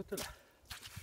esto, esto, esto.